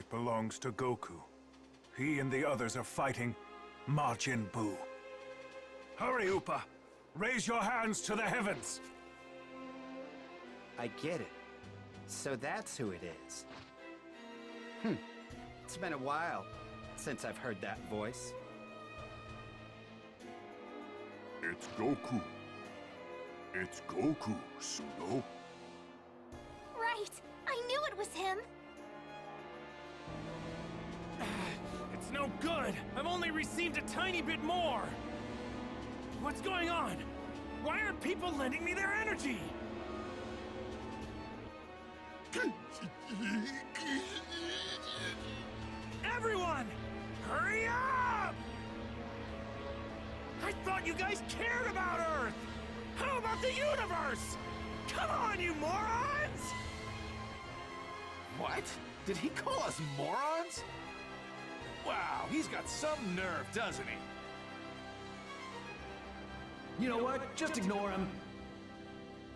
It belongs to Goku. He and the others are fighting Majin Buu. Hurry, Upa! Raise your hands to the heavens! I get it. So that's who it is. Hmm. It's been a while since I've heard that voice. It's Goku. It's Goku, Suno. Right! I knew it was him! It's no good! I've only received a tiny bit more! What's going on? Why aren't people lending me their energy? Everyone! Hurry up! I thought you guys cared about Earth! How about the universe? Come on, you morons! What? Did he call us morons? Wow, he's got some nerve, doesn't he? You know what? Just ignore him.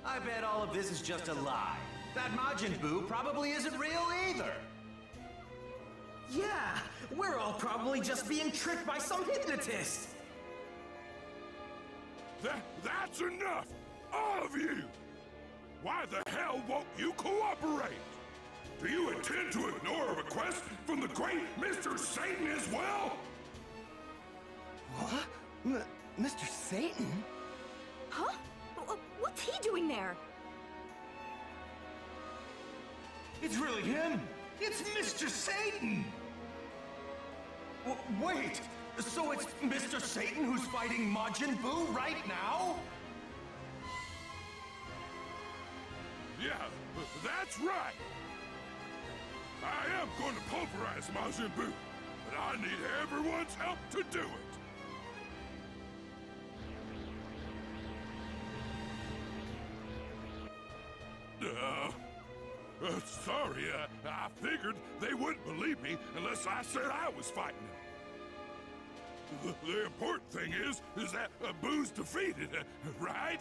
I bet all of this is just a lie. That Majin Buu probably isn't real either. Yeah, we're all probably just being tricked by some hypnotist. That, that's enough! All of you! Why the hell won't you cooperate? Do you intend to ignore a request from the great Mr. Satan as well? What? M Mr. Satan? Huh? W- What's he doing there? It's really him. It's Mr. Satan! W wait, so it's Mr. Satan who's fighting Majin Buu right now? Yeah, that's right! I am going to pulverize Majin Buu, but I need everyone's help to do it! Uh, uh, sorry, uh, I figured they wouldn't believe me unless I said I was fighting him. The, the important thing is, is that uh, Buu's defeated, uh, right?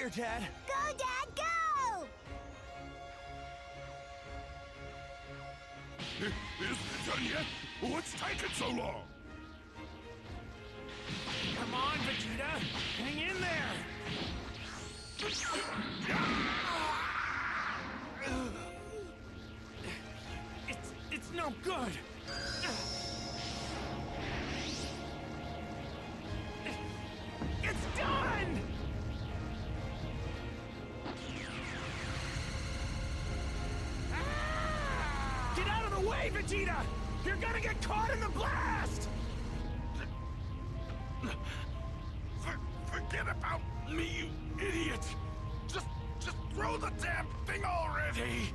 Here, Dad. Go, Dad, go! Isn't it done yet? What's taking so long? Come on, Vegeta! Hang in there! It's, it's no good! Get out of the way, Vegeta! You're gonna get caught in the blast! For, forget about me, you idiot! Just, just throw the damn thing already!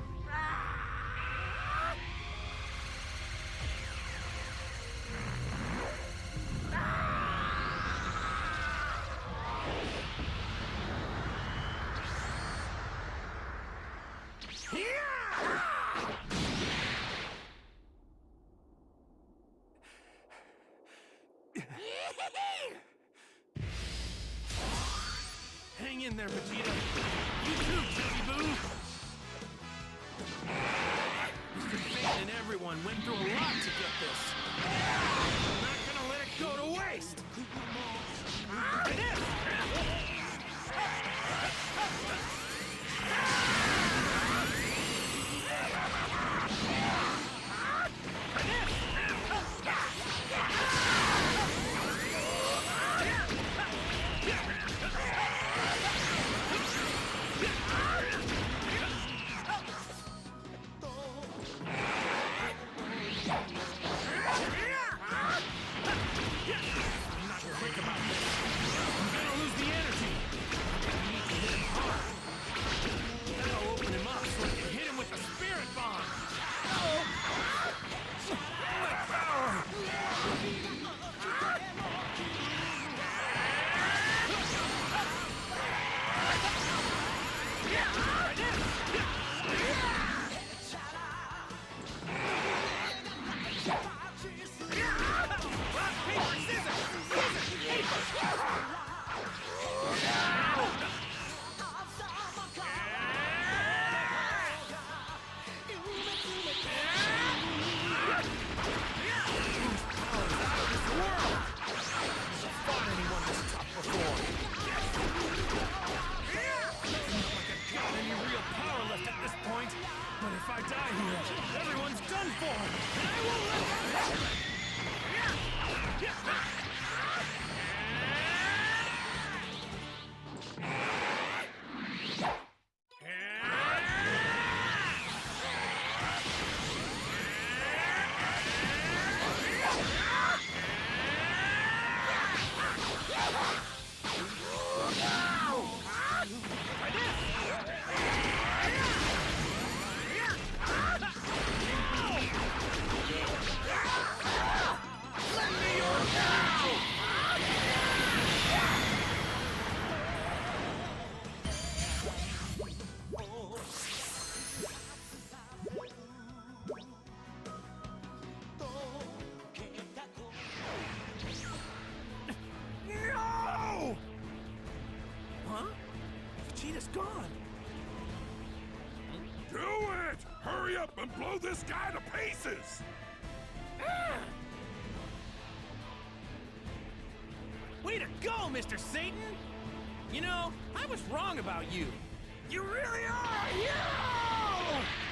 In there, Vegeta! You too, Chubby Buu! Mr. Satan and everyone went through a lot to get this. I'm not gonna let it go to waste! if I die here, everyone's done for! And I won't let... up and blow this guy to pieces! Ah! Way to go, Mr. Satan! You know, I was wrong about you. You really are a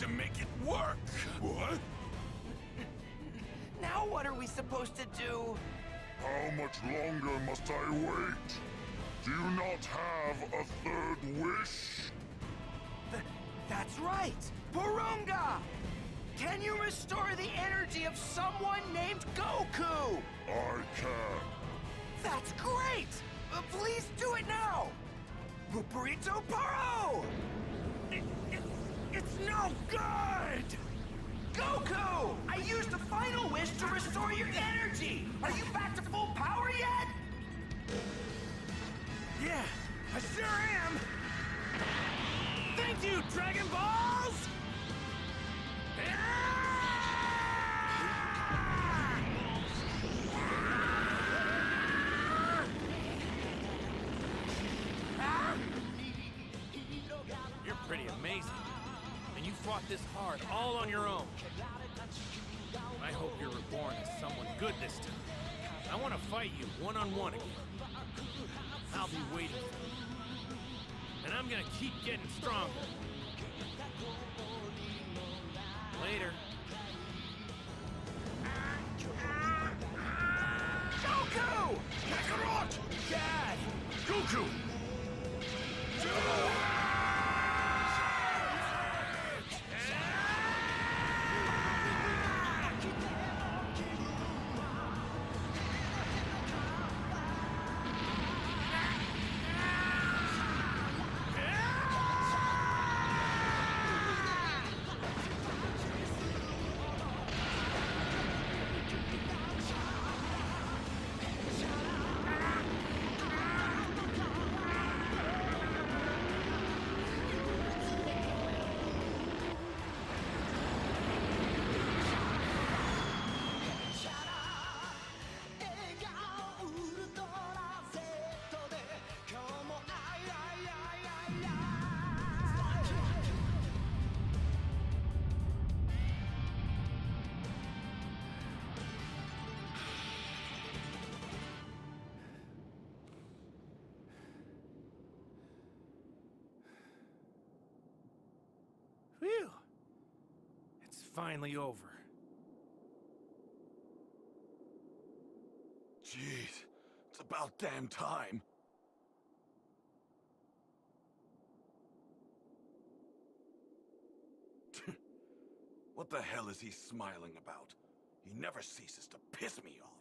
to make it work. What? Now what are we supposed to do? How much longer must I wait? Do you not have a third wish? Th that's right! Porunga! Can you restore the energy of someone named Goku? I can. That's great! Uh, please do it now! Ruperito Paro! It, it, it's no good! Goku! I used the final wish to restore your energy! Are you back to full power yet? Yeah, I sure am! Thank you, Dragon all on your own. I hope you're reborn as someone good this time. I want to fight you one-on-one again. I'll be waiting for you. And I'm gonna keep getting stronger. Later. Goku! Kakarot! Dad! Goku! Finally over. Jeez, it's about damn time. what the hell is he smiling about? He never ceases to piss me off.